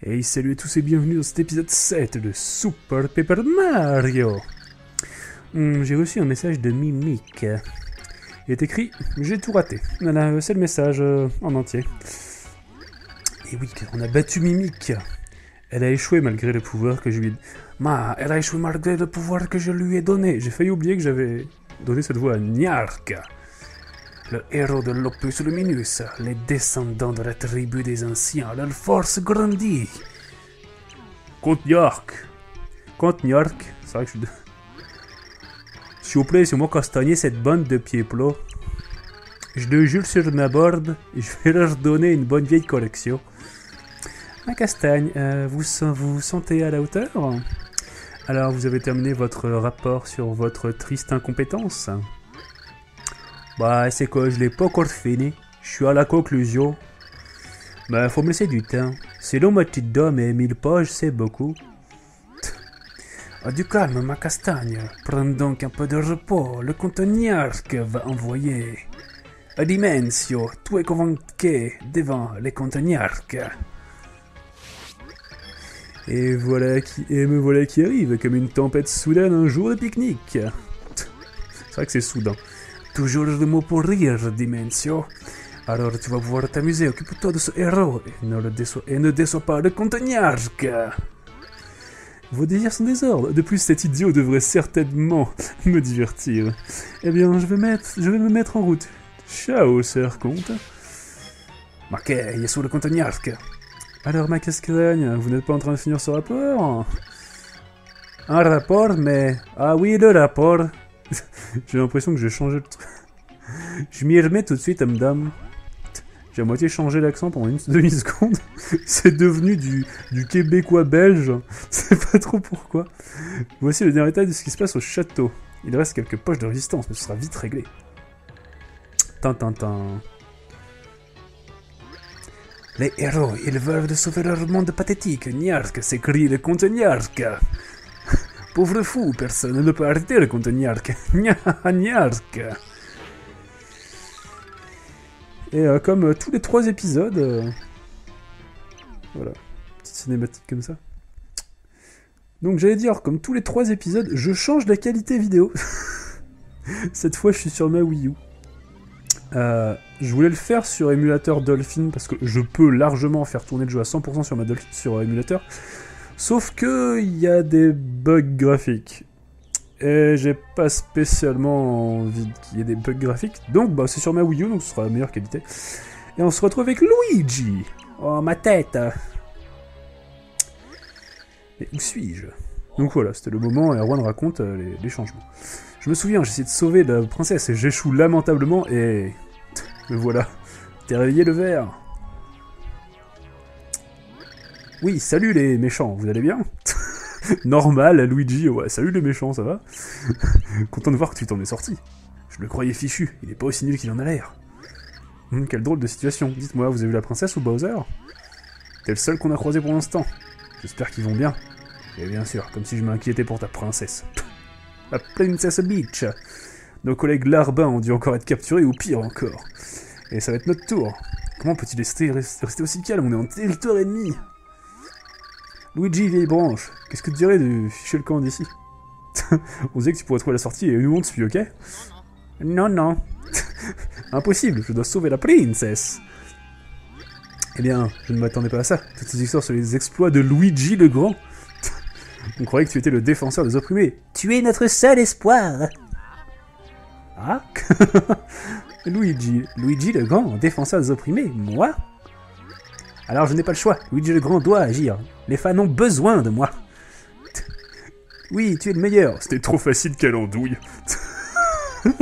Hey salut à tous et bienvenue dans cet épisode 7 de Super Paper Mario Hum, J'ai reçu un message de Mimic. Il est écrit « J'ai tout raté ». Voilà, c'est le message euh, en entier. Et oui, on a battu Mimic. Elle a échoué malgré le pouvoir que je lui ai... Ma, elle a échoué malgré le pouvoir que je lui ai donné. J'ai failli oublier que j'avais donné cette voix à Nyark. Le héros de l'Opus Luminus, les descendants de la tribu des anciens, leur force grandit. Comte York. Comte York. C'est vrai que je. S'il vous plaît, c'est moi castagner cette bande de pieds plats. Je le jure sur ma board, je vais leur donner une bonne vieille collection. Ma castagne, euh, vous vous sentez à la hauteur? Alors, vous avez terminé votre rapport sur votre triste incompétence? Bah, c'est que je l'ai pas encore fini. Je suis à la conclusion. Bah, faut me laisser du temps. Long, ma petite dame, mais 1000 pages, c'est beaucoup. Ah, du calme, ma castagne. Prends donc un peu de repos. Le conteneur que va envoyer. Dimensio, tu es convaincu devant les conteneurs. Et voilà qui, et me voilà qui arrive comme une tempête soudaine un jour de pique-nique. C'est vrai que c'est soudain. Toujours le mot pour rire, Dimensio. Alors tu vas pouvoir t'amuser, occupe-toi de ce héros et ne, le déçois, et ne déçois pas le conteneur. Vos désirs sont désordres. De plus, cet idiot devrait certainement me divertir. Eh bien, je vais, mettre, je vais me mettre en route. Ciao, sœur comte. Marqué, il est sous le conteneur. Alors, ma cascagne, vous n'êtes pas en train de finir ce rapport? Un rapport, mais... Ah oui, le rapport. J'ai l'impression que j'ai changé le truc. Je m'y remets tout de suite, madame. J'ai à moitié changé l'accent pendant une demi-seconde. C'est devenu du, du québécois belge. C'est pas trop pourquoi. Voici le dernier détail de ce qui se passe au château. Il reste quelques poches de résistance, mais ce sera vite réglé. Tintintin. Les héros, ils veulent sauver leur monde pathétique. Nyark, s'écrie le comte Nyark. Pauvre fou, personne ne peut arrêter le. Nyark. Et euh, comme euh, tous les trois épisodes, euh, voilà, petite cinématique comme ça. Donc j'allais dire, comme tous les trois épisodes, je change la qualité vidéo. Cette fois, je suis sur ma Wii U. Je voulais le faire sur émulateur Dolphin parce que je peux largement faire tourner le jeu à 100% sur ma Dolphin, sur émulateur. Sauf que il y a des bugs graphiques. Et j'ai pas spécialement envie qu'il y ait des bugs graphiques. Donc bah c'est sur ma Wii U, donc ce sera la meilleure qualité. Et on se retrouve avec Luigi. Oh ma tête. Mais où suis-je? Donc voilà, c'était le moment et Erwan raconte euh, les, changements. Je me souviens, j'essaie de sauver la princesse et j'échoue lamentablement et... Me voilà. T'es réveillé le verre Oui, salut les méchants, vous allez bien? Normal, Luigi, ouais, salut les méchants, ça va? Content de voir que tu t'en es sorti. Je le croyais fichu, il est pas aussi nul qu'il en a l'air. Hum, quelle drôle de situation. Dites-moi, vous avez vu la princesse ou Bowser? T'es le seul qu'on a croisé pour l'instant. J'espère qu'ils vont bien. Et bien sûr, comme si je m'inquiétais pour ta princesse. La Princess Beach. Nos collègues larbins ont dû encore être capturés, ou pire encore. Et ça va être notre tour. Comment peut-il rester, rester aussi calme? On est en territoire ennemi. Luigi, vieille branche, qu'est-ce que tu dirais de ficher le camp d'ici On disait que tu pourrais trouver la sortie et nous on te suit, ok Non, non. Impossible, je dois sauver la princesse. Eh bien, je ne m'attendais pas à ça. Toutes ces histoires sur les exploits de Luigi le Grand. On croyait que tu étais le défenseur des opprimés. Tu es notre seul espoir. Ah? Luigi, Luigi le Grand, défenseur des opprimés, moi? Alors je n'ai pas le choix, Luigi le Grand doit agir. Les fans ont besoin de moi. Oui, tu es le meilleur. C'était trop facile, quelle andouille.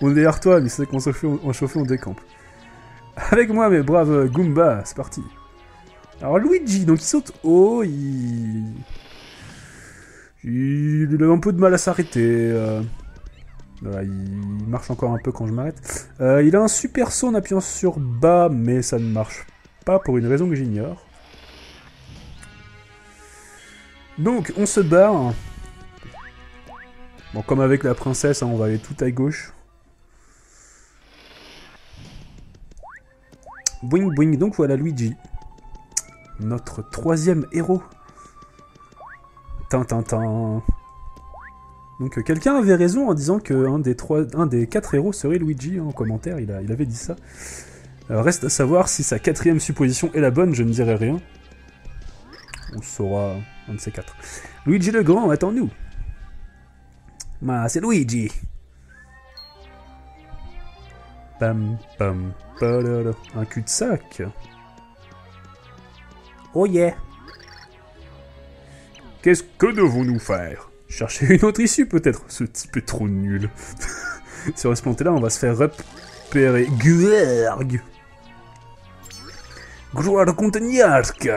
on est derrière toi, mais c'est qu'on se fait, on décampe. Avec moi, mes braves Goomba, c'est parti. Alors Luigi, donc il saute haut, il... Il a un peu de mal à s'arrêter. euh. Voilà, il marche encore un peu quand je m'arrête. Euh, il a un super saut en appuyant sur bas, mais ça ne marche pas pour une raison que j'ignore. Donc, on se barre. Bon, comme avec la princesse, hein, on va aller tout à gauche. Boing boing, donc voilà Luigi. notre troisième héros. Tintintin. Donc quelqu'un avait raison en disant que un des, des quatre héros serait Luigi hein, en commentaire, il avait dit ça. Euh, reste à savoir si sa quatrième supposition est la bonne, je ne dirai rien. On saura un de ces quatre. Luigi le Grand, attends-nous. Ma, c'est Luigi. Pam, pam, padada. Un cul-de-sac. Oh yeah. Qu'est-ce que devons-nous faire? Chercher une autre issue peut-être? Ce type est trop nul. Sur ce là on va se faire repérer. Gurg Gloire à Niark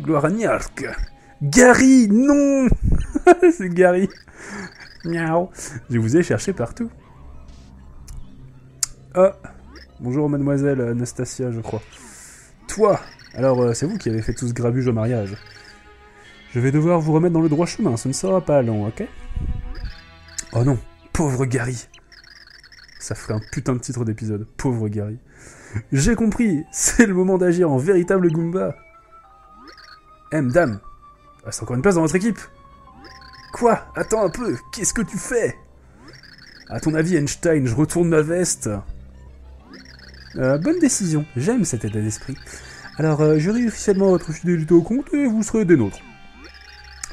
Gloire à Niark Gary, non C'est Gary. Miaou. Je vous ai cherché partout. Ah Bonjour mademoiselle Anastasia, je crois. Toi Alors, euh, c'est vous qui avez fait tout ce grabuge au mariage. Je vais devoir vous remettre dans le droit chemin, ce ne sera pas long, ok? Oh non, pauvre Gary Ça ferait un putain de titre d'épisode, pauvre Gary. J'ai compris, c'est le moment d'agir en véritable Goomba. Eh, dame C'est encore une place dans votre équipe Quoi? Attends un peu, qu'est-ce que tu fais? À ton avis, Einstein, je retourne ma veste euh, bonne décision, j'aime cet état d'esprit. Alors, euh, officiellement votre fidélité au compte et vous serez des nôtres.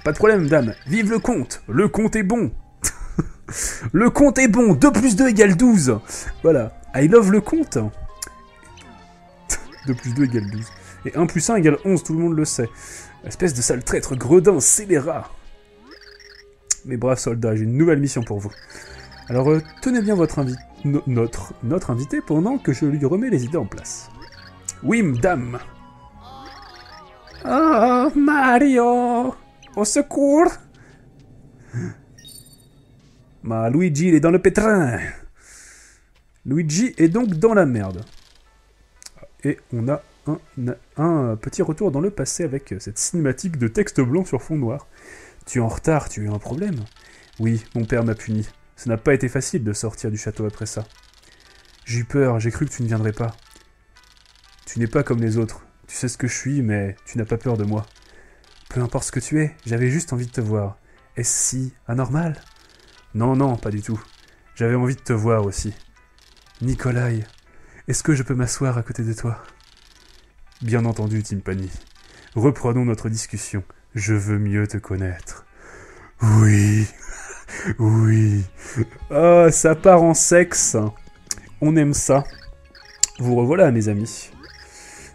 Pas de problème, dame. Vive le compte Le compte est bon Le compte est bon 2 plus 2 égale 12 Voilà. I love le compte 2 plus 2 égale 12. Et 1 plus 1 égale 11, tout le monde le sait. Espèce de sale traître gredin scélérat. Mes braves soldats, j'ai une nouvelle mission pour vous. Alors, euh, tenez bien votre invité notre, notre invité pendant que je lui remets les idées en place. Oui, madame. Oh, Mario Au secours Ma Luigi, il est dans le pétrin Luigi est donc dans la merde. Et on a un, petit retour dans le passé avec cette cinématique de texte blanc sur fond noir. Tu es en retard, tu as eu un problème Oui, mon père m'a puni. Ça n'a pas été facile de sortir du château après ça. J'ai eu peur, j'ai cru que tu ne viendrais pas. Tu n'es pas comme les autres. Tu sais ce que je suis, mais tu n'as pas peur de moi. Peu importe ce que tu es, j'avais juste envie de te voir. Est-ce si anormal? Non, non, pas du tout. J'avais envie de te voir aussi. Nikolai, est-ce que je peux m'asseoir à côté de toi? Bien entendu, Timpani. Reprenons notre discussion. Je veux mieux te connaître. Oui. Oui. Oh, ça part en sexe. On aime ça. Vous revoilà, mes amis.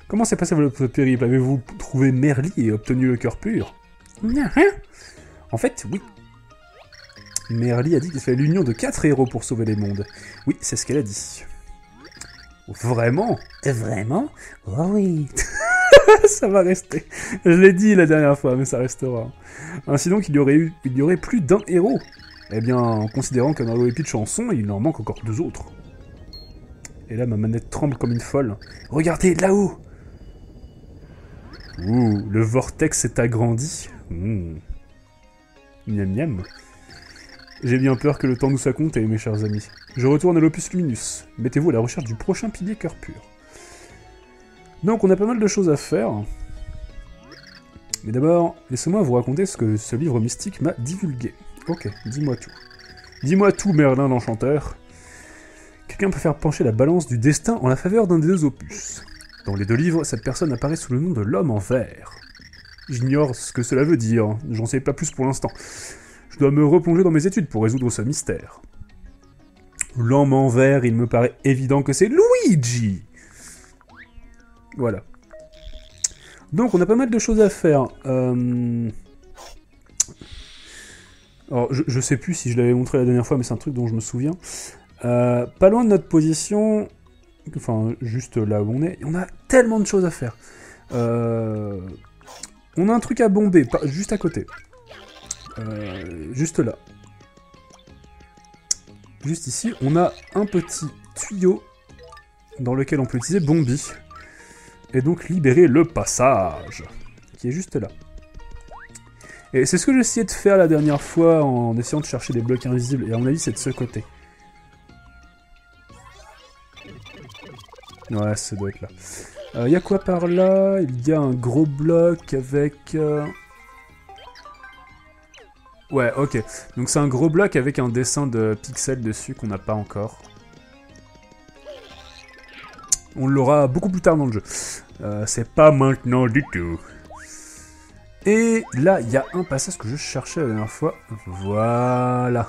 Comment s'est passé votre périple? Avez-vous trouvé Merly et obtenu le cœur pur? En fait, oui. Merly a dit qu'il fallait l'union de quatre héros pour sauver les mondes. Oui, c'est ce qu'elle a dit. Vraiment? Vraiment? Oh oui Ça va rester. Je l'ai dit la dernière fois, mais ça restera. Ainsi donc, il y aurait, eu, il y aurait plus d'un héros. Eh bien, en considérant que dans le de chanson, il en manque encore deux autres. Et là, ma manette tremble comme une folle. Regardez, là-haut Ouh, le vortex s'est agrandi. Mmh. Miam miam. J'ai bien peur que le temps nous soit compté, mes chers amis. Je retourne à l'Opus Luminus. Mettez-vous à la recherche du prochain pilier cœur pur. Donc, on a pas mal de choses à faire. Mais d'abord, laissez-moi vous raconter ce que ce livre mystique m'a divulgué. Ok, dis-moi tout. Dis-moi tout, Merlin l'Enchanteur. Quelqu'un peut faire pencher la balance du destin en la faveur d'un des deux opus. Dans les deux livres, cette personne apparaît sous le nom de l'homme en verre. J'ignore ce que cela veut dire, j'en sais pas plus pour l'instant. Je dois me replonger dans mes études pour résoudre ce mystère. L'homme en verre, il me paraît évident que c'est Luigi Voilà. Donc on a pas mal de choses à faire. Euh... Alors, je, sais plus si je l'avais montré la dernière fois, mais c'est un truc dont je me souviens. Euh, pas loin de notre position, enfin, juste là où on est, on a tellement de choses à faire. Euh, on a un truc à bomber, juste à côté. Euh, juste là. Juste ici, on a un petit tuyau dans lequel on peut utiliser Bombi. Et donc libérer le passage, qui est juste là. Et c'est ce que essayé de faire la dernière fois en essayant de chercher des blocs invisibles. Et à mon avis, c'est de ce côté. Ouais, ça doit être là. Il y a quoi par là? Il y a un gros bloc avec... euh, Ouais, ok. Donc c'est un gros bloc avec un dessin de pixels dessus qu'on n'a pas encore. On l'aura beaucoup plus tard dans le jeu. Euh, c'est pas maintenant du tout. Et là, il y a un passage que je cherchais la dernière fois. Voilà.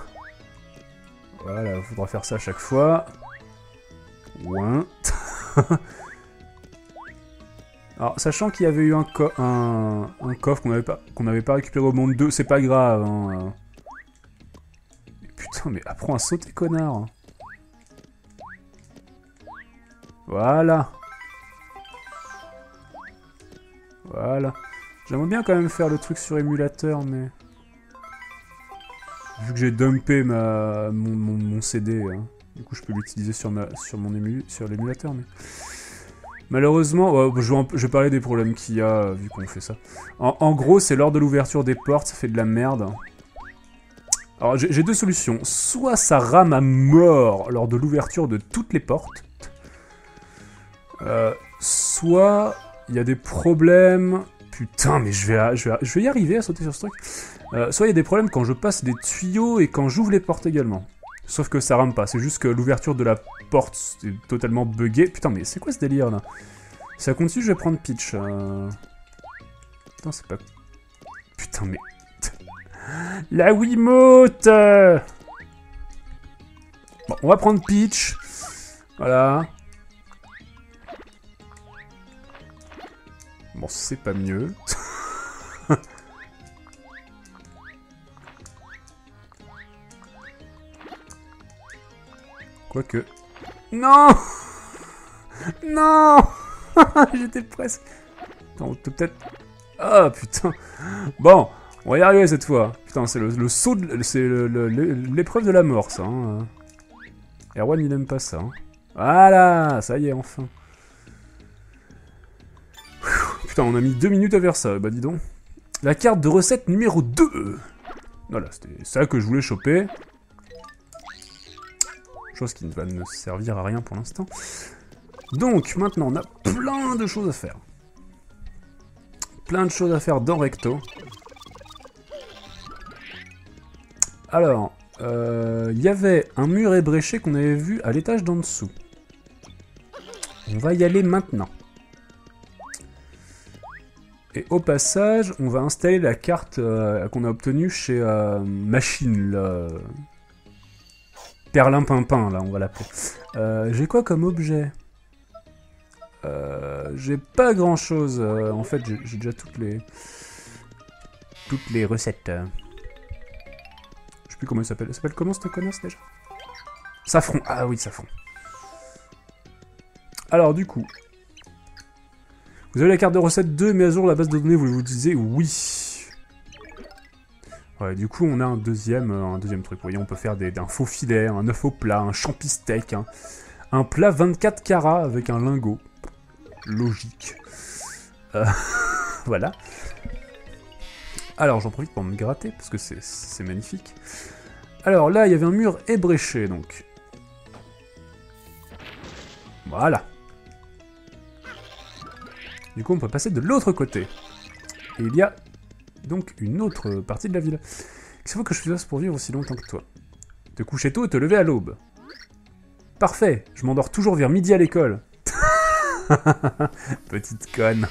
Voilà, il faudra faire ça à chaque fois. Ouin. Alors, sachant qu'il y avait eu un, un, coffre qu'on n'avait pas, récupéré au monde 2, c'est pas grave. hein, euh. Putain, mais apprends à sauter, connard. Voilà. Voilà. J'aimerais bien quand même faire le truc sur émulateur, mais... Vu que j'ai dumpé ma, mon, CD, hein, du coup je peux l'utiliser sur, sur, mon ému, sur l'émulateur, mais... Malheureusement, ouais, je, vais parler des problèmes qu'il y a, euh, vu qu'on fait ça. En, gros, c'est lors de l'ouverture des portes, ça fait de la merde. Alors j'ai j'ai deux solutions. Soit ça rame à mort lors de l'ouverture de toutes les portes. Euh, soit il y a des problèmes. Putain, mais je vais, je vais, je vais y arriver à sauter sur ce truc. Euh, soit il y a des problèmes quand je passe des tuyaux et quand j'ouvre les portes également. Sauf que ça rame pas, c'est juste que l'ouverture de la porte est totalement buggée. Putain, mais c'est quoi ce délire là? Ça continue, je vais prendre Peach. Euh... Putain, c'est pas. Putain, mais. La Wiimote. Bon, on va prendre Peach. Voilà. Bon, c'est pas mieux. Quoique. Non Non J'étais presque. Peut-être. Ah putain Bon, on va y arriver cette fois. Putain, c'est le, saut de. C'est l'épreuve de la mort, ça. Hein. Erwan, il aime pas ça. hein. Voilà Ça y est, enfin. Putain, on a mis deux minutes à faire ça, bah dis donc. La carte de recette numéro 2 Voilà, c'était ça que je voulais choper. Chose qui ne va ne servir à rien pour l'instant. Donc, maintenant, on a plein de choses à faire. Plein de choses à faire dans Recto. Alors, euh, il y avait un mur ébréché qu'on avait vu à l'étage d'en dessous. On va y aller maintenant. Et au passage, on va installer la carte euh, qu'on a obtenue chez euh, Machine. Perlin Pimpin, là, on va l'appeler. Euh, J'ai quoi comme objet? Euh, J'ai pas grand chose. en fait, j'ai déjà toutes les. Toutes les recettes. Je sais plus comment il s'appelle. Ça s'appelle comment cette connasse déjà? Safran. Ah oui, Safran. Alors, du coup. Vous avez la carte de recette 2, mais à la base de données, vous disiez oui. Ouais, du coup, on a un deuxième, euh, un deuxième truc. Vous voyez, on peut faire des, un faux filet, un œuf au plat, un champi steak, hein. un plat 24 carats avec un lingot. Logique. Euh, voilà. Alors, j'en profite pour me gratter, parce que c'est magnifique. Alors là, il y avait un mur ébréché, donc. Voilà. Du coup, on peut passer de l'autre côté. Et il y a donc une autre partie de la ville. Qu'est-ce faut que je fasse pour vivre aussi longtemps que toi Te coucher tôt et te lever à l'aube. Parfait, je m'endors toujours vers midi à l'école. Petite conne.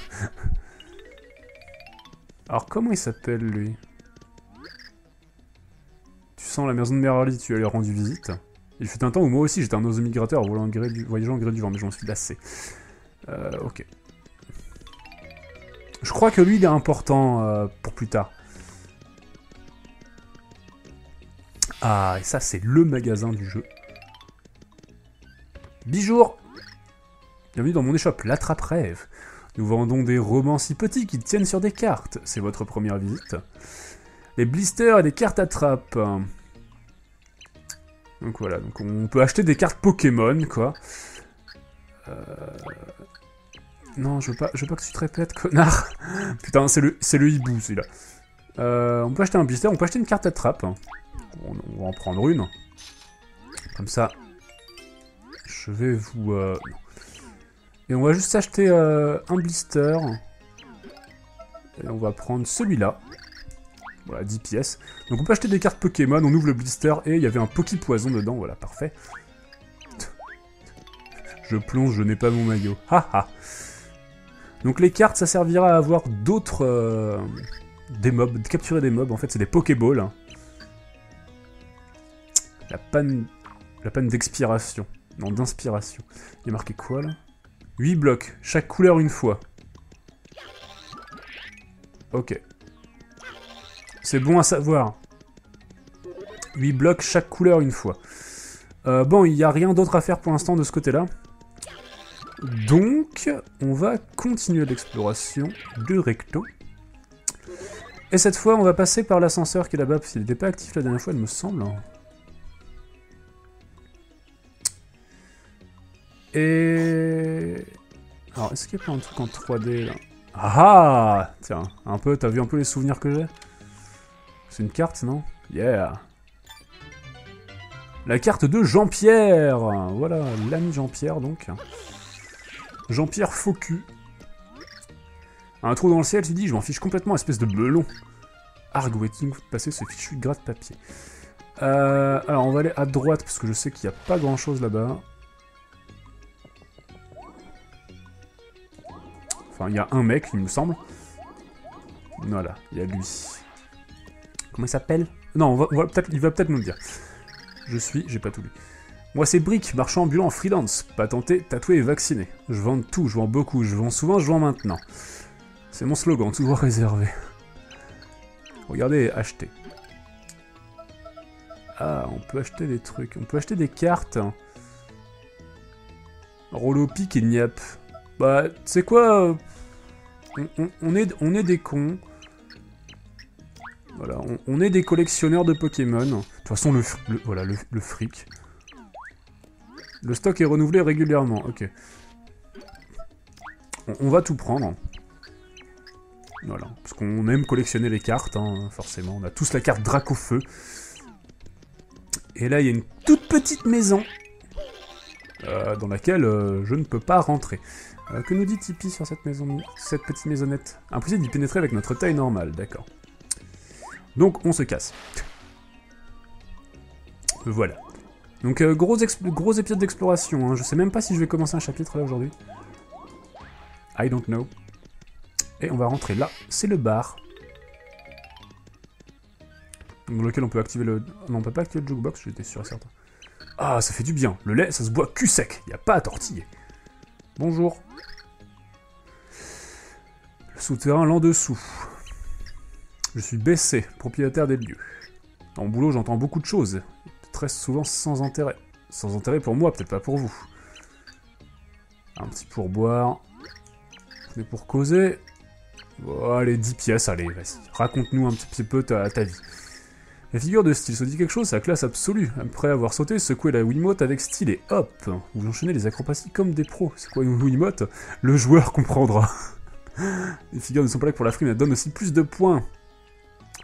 Alors, comment il s'appelle, lui? Tu sens la maison de Merli, tu lui as rendu visite. Il fut un temps où moi aussi j'étais un oiseau migrateur voyageant en gré du vent, mais je m'en suis lassé. Euh, ok. Je crois que lui, il est important euh, pour plus tard. Ah, et ça, c'est le magasin du jeu. Bijour Bienvenue dans mon échoppe, l'attrape-rêve. Nous vendons des romans si petits qu'ils tiennent sur des cartes. C'est votre première visite. Des blisters et des cartes attrape. Donc voilà, on peut acheter des cartes Pokémon, quoi. Euh... Non, je veux pas, je veux pas que tu te répètes, connard. Putain, c'est le, le hibou, celui-là. Euh, on peut acheter un blister, on peut acheter une carte attrape. On, on va en prendre une. Comme ça, je vais vous... euh. Et on va juste acheter euh, un blister. Et on va prendre celui-là. Voilà, 10 pièces. Donc on peut acheter des cartes Pokémon, on ouvre le blister et il y avait un Poké Poison dedans, voilà, parfait. Je plonge, je n'ai pas mon maillot. Haha Donc les cartes, ça servira à avoir d'autres... Euh, des mobs, de capturer des mobs, en fait c'est des Pokéballs. Hein. La panne... La panne d'expiration. Non, d'inspiration. Il y a marqué quoi, là? 8 blocs, chaque couleur une fois. Ok. C'est bon à savoir. 8 blocs, chaque couleur une fois. Euh, bon, il n'y a rien d'autre à faire pour l'instant de ce côté-là. Donc, on va continuer l'exploration de Recto. Et cette fois, on va passer par l'ascenseur qui est là-bas, parce qu'il n'était pas actif la dernière fois, il me semble. Et... Alors, est-ce qu'il y a pas un truc en 3D, là? Ah Tiens, un peu, t'as vu un peu les souvenirs que j'ai? C'est une carte, non? Yeah La carte de Jean-Pierre Voilà, l'ami Jean-Pierre, donc. Jean-Pierre Faucu. Un trou dans le ciel, tu dis, je m'en fiche complètement, espèce de melon. Arg waiting, passer ce fichu gratte-papier. Euh, alors, on va aller à droite, parce que je sais qu'il n'y a pas grand-chose là-bas. Enfin, il y a un mec, il me semble. Voilà, il y a lui. Comment il s'appelle? Non, il va peut-être nous le dire. Je suis, j'ai pas tout lu. Moi c'est Brick, marchand ambulant freelance, patenté, tatoué et vacciné. Je vends tout, je vends beaucoup, je vends souvent, je vends maintenant. C'est mon slogan, toujours réservé. Regardez, acheter. Ah, on peut acheter des trucs. On peut acheter des cartes. Rollo pique et niap. Bah, c'est quoi euh, on, est, des cons. Voilà, on, est des collectionneurs de Pokémon. De toute façon, le, le, fric. Le stock est renouvelé régulièrement, ok. On, va tout prendre. Voilà, parce qu'on aime collectionner les cartes, hein, forcément. On a tous la carte Dracofeu. Et là, il y a une toute petite maison euh, dans laquelle euh, je ne peux pas rentrer. Euh, que nous dit Tipeee sur cette maison, cette petite maisonnette? Impossible d'y pénétrer avec notre taille normale, d'accord. Donc on se casse. Voilà. Donc gros, gros épisode d'exploration, hein. je sais même pas si je vais commencer un chapitre là aujourd'hui. I don't know. Et on va rentrer là, c'est le bar. Dans lequel on peut activer le... Non, on peut pas activer le jukebox, j'étais sûr et certain. Ah, ça fait du bien. Le lait, ça se boit cul sec. Y a pas à tortiller. Bonjour. Le souterrain, l'en dessous. Je suis baissé, propriétaire des lieux. En boulot, j'entends beaucoup de choses. Très souvent sans intérêt. Sans intérêt pour moi, peut-être pas pour vous. Un petit pourboire. Mais pour causer... allez, 10 pièces, allez, vas-y. Raconte-nous un petit peu ta, vie. La figure de style se dit quelque chose, sa classe absolue. Après avoir sauté, secoué la Wiimote avec style et hop Vous enchaînez les acrobaties comme des pros. C'est quoi une Wiimote? Le joueur comprendra. les figures ne sont pas là pour la frime, elles donnent aussi plus de points.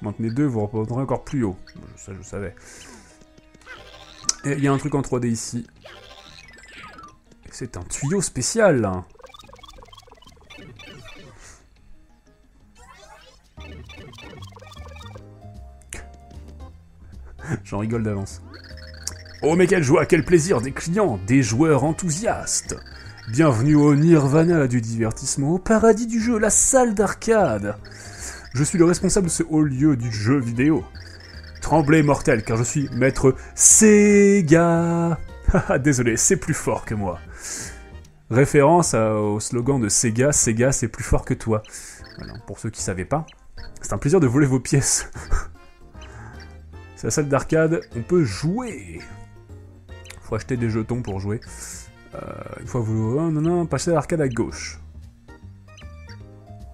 Maintenez deux, vous reprendrez encore plus haut. Ça, je savais. Et il y a un truc en 3D ici. C'est un tuyau spécial J'en rigole d'avance. Oh mais quelle joie, quel plaisir des clients, des joueurs enthousiastes Bienvenue au nirvana du divertissement, au paradis du jeu, la salle d'arcade Je suis le responsable de ce haut lieu du jeu vidéo. Tremblez mortel, car je suis maître Sega Désolé, c'est plus fort que moi. Référence au slogan de Sega, Sega c'est plus fort que toi. pour ceux qui savaient pas, c'est un plaisir de voler vos pièces. C'est la salle d'arcade, on peut jouer. Faut acheter des jetons pour jouer. Euh, une fois vous... Oh, non, non, passez l'arcade à gauche.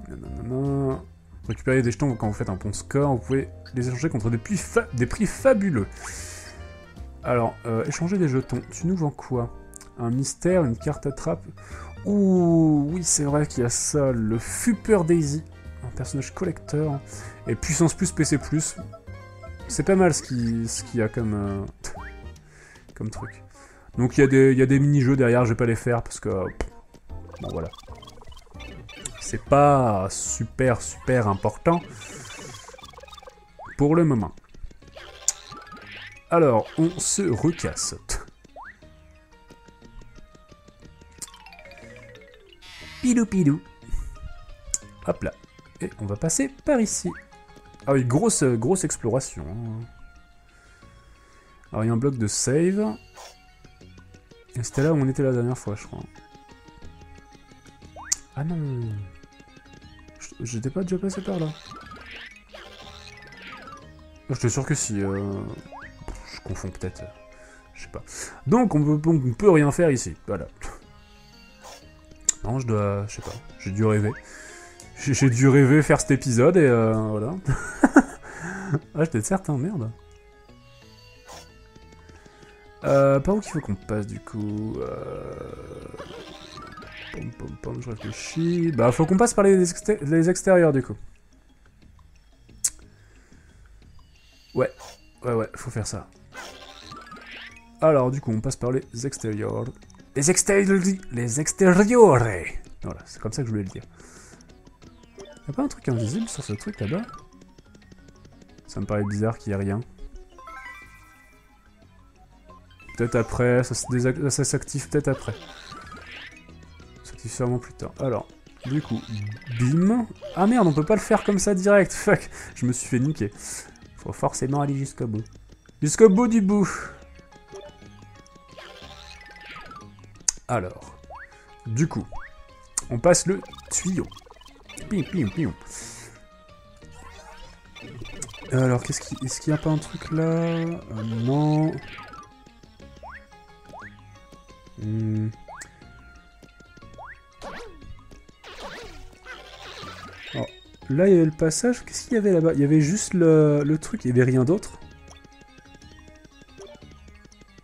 Non, Récupérez des jetons quand vous faites un bon score, vous pouvez les échanger contre des prix, des prix fabuleux. Alors, euh, échanger des jetons, tu nous vends quoi? Un mystère, une carte attrape? Ouh, oui, c'est vrai qu'il y a ça, le Super Daisy, un personnage collecteur, et puissance plus PC+, c'est pas mal ce qu'il y a comme, euh, comme truc. Donc il y a des, des mini-jeux derrière, je vais pas les faire parce que Bon, voilà. C'est pas super, super important pour le moment. Alors, on se recasse. Pilou pilou. Hop là. Et on va passer par ici. Ah oui, grosse, grosse exploration. hein. Alors il y a un bloc de save. C'était là où on était la dernière fois, je crois. Ah non. J'étais pas déjà passé par là. J'étais sûr que si. euh, Je confonds peut-être. Je sais pas. Donc on peut, peut rien faire ici. Voilà. Non, je dois. Je sais pas. J'ai dû rêver. J'ai j'ai dû rêver faire cet épisode et euh, voilà. ah, j'étais certain, merde. Euh, par où qu'il faut qu'on passe du coup euh... Pom pom pom, je réfléchis. Bah, faut qu'on passe par les, exté- les extérieurs du coup. Ouais, ouais, ouais, faut faire ça. Alors, du coup, on passe par les extérieurs. Les extérieurs. Les extérieurs. Voilà, c'est comme ça que je voulais le dire. Y'a pas un truc invisible sur ce truc là-bas? Ça me paraît bizarre qu'il y ait rien. Peut-être après, ça s'active peut-être après. Plus tard. Alors, du coup, bim. Ah merde, on peut pas le faire comme ça direct. Fuck, je me suis fait niquer. Faut forcément aller jusqu'au bout. Jusqu'au bout du bout. Alors, du coup, on passe le tuyau. Pim, pim, pim. Alors, qu'est-ce qui... Est-ce qu'il n'y a pas un truc là? Euh, Non. Hmm. Là, il y avait le passage. Qu'est-ce qu'il y avait là-bas? Il y avait juste le, truc, il n'y avait rien d'autre?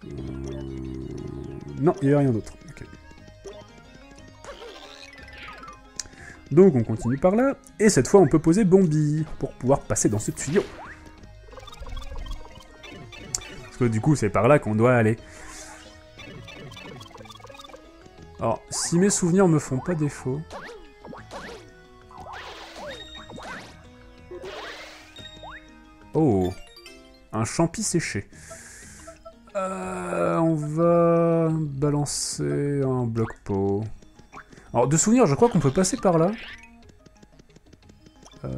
Euh, Non, il n'y avait rien d'autre. Donc on continue par là, et cette fois on peut poser Bombi pour pouvoir passer dans ce tuyau. Parce que du coup c'est par là qu'on doit aller. Alors, si mes souvenirs me font pas défaut... Oh Un champi séché. Euh, on va balancer un bloc pot. Alors, de souvenir, je crois qu'on peut passer par là. Euh...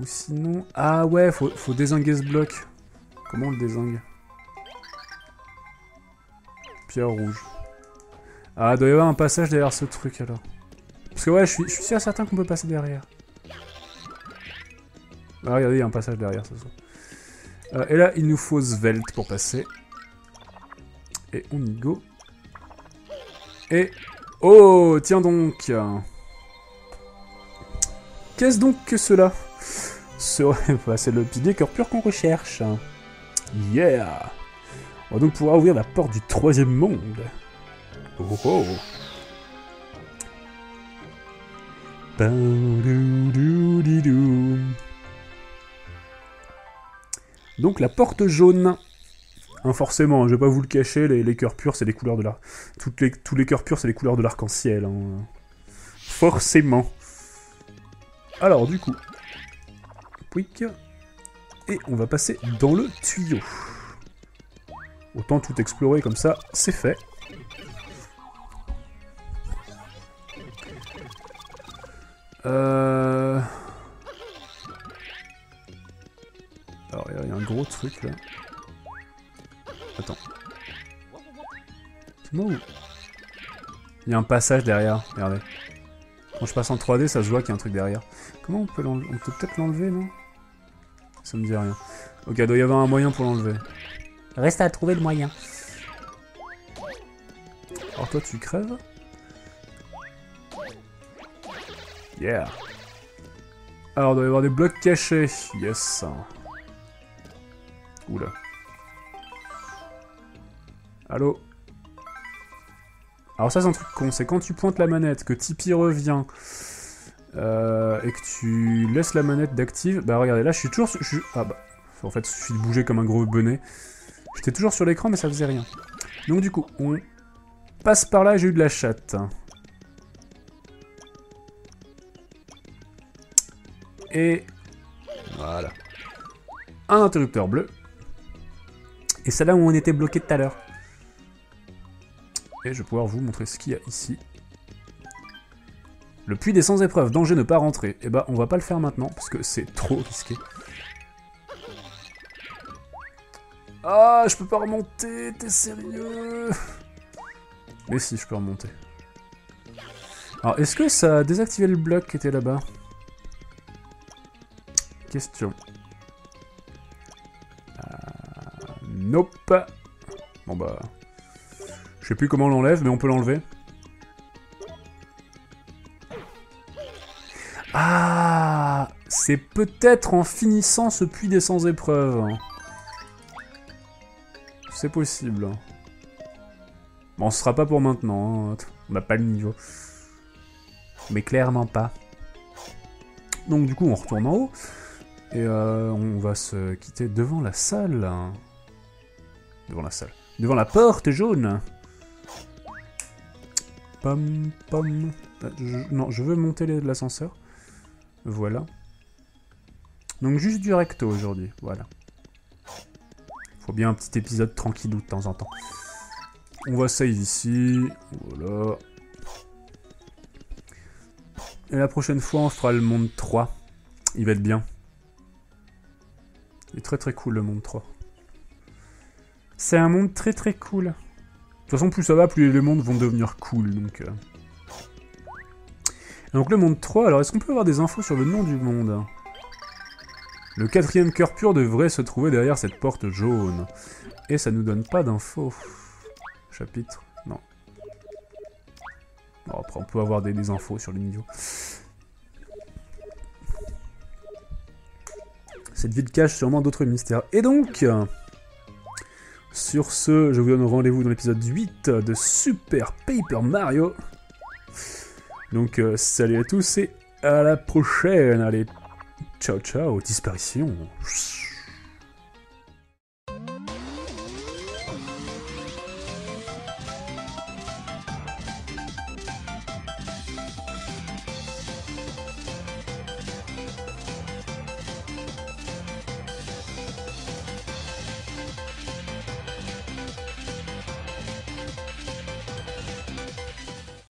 Ou sinon... Ah ouais, faut, faut désinguer ce bloc. Comment on le désingue? Pierre rouge. Ah, il doit y avoir un passage derrière ce truc, alors. Parce que ouais, je suis, je sûr certain qu'on peut passer derrière. Ah, regardez, il y a un passage derrière, ce soir. Euh, et là, il nous faut Svelte pour passer. Et on y go. Et Oh, tiens donc. Qu'est-ce donc que cela Ce- bah, C'est le pilier cœur pur qu'on recherche. Yeah On va donc pouvoir ouvrir la porte du troisième monde. Oh oh. Donc la porte jaune. Hein, forcément, je vais pas vous le cacher, les, les cœurs purs, c'est les couleurs de tous les cœurs purs, c'est les couleurs de l'arc-en-ciel. hein. Forcément. Alors, du coup. Pouic. Et on va passer dans le tuyau. Autant tout explorer comme ça, c'est fait. Euh... Alors, il y a un gros truc là. Attends. C'est moi ou... Il y a un passage derrière, regardez. Quand je passe en 3D, ça se voit qu'il y a un truc derrière. Comment on peut l'enlever On peut peut-être l'enlever, non? Ça me dit rien. Ok, il doit y avoir un moyen pour l'enlever. Reste à trouver le moyen. Alors toi, tu crèves? Yeah. Alors, il doit y avoir des blocs cachés. Yes. Oula. Allô Alors ça c'est un truc con, c'est quand tu pointes la manette, que Tipeee revient, euh, et que tu laisses la manette d'active, bah regardez, là je suis toujours sur... je suis- Ah bah, en fait il suffit de bouger comme un gros bonnet. J'étais toujours sur l'écran mais ça faisait rien. Donc du coup, on passe par là, j'ai eu de la chatte. Et voilà. Un interrupteur bleu. Et c'est là où on était bloqué tout à l'heure. Et je vais pouvoir vous montrer ce qu'il y a ici. Le puits des sans épreuves, danger ne pas rentrer. Et eh bah ben, on va pas le faire maintenant, parce que c'est trop risqué. Ah, je peux pas remonter, t'es sérieux? Mais si, je peux remonter. Alors, est-ce que ça a désactivé le bloc qui était là-bas? Question. Nope. Bon bah... Je sais plus comment on l'enlève, mais on peut l'enlever. Ah C'est peut-être en finissant ce puits des sans épreuves. C'est possible. Bon, ce sera pas pour maintenant. Hein. On n'a pas le niveau. Mais clairement pas. Donc du coup, on retourne en haut. Et euh, on va se quitter devant la salle. Devant la salle. Devant la porte jaune. Pom, pom. Ah, non, je veux monter l'ascenseur. Voilà. Donc juste du recto aujourd'hui, voilà. Faut bien un petit épisode tranquillou de temps en temps. On va save ici, voilà. Et la prochaine fois, on fera le monde 3. Il va être bien. Il est très très cool le monde 3. C'est un monde très très cool. De toute façon, plus ça va, plus les mondes vont devenir cool, donc... Euh. Le monde 3, alors est-ce qu'on peut avoir des infos sur le nom du monde? Le quatrième cœur pur devrait se trouver derrière cette porte jaune. Et ça nous donne pas d'infos. Chapitre Non. Bon, après on peut avoir des, infos sur les niveaux. Cette ville cache sûrement d'autres mystères. Et donc... Sur ce, je vous donne rendez-vous dans l'épisode 8 de Super Paper Mario. Donc euh, salut à tous et à la prochaine. Allez, ciao ciao, disparition.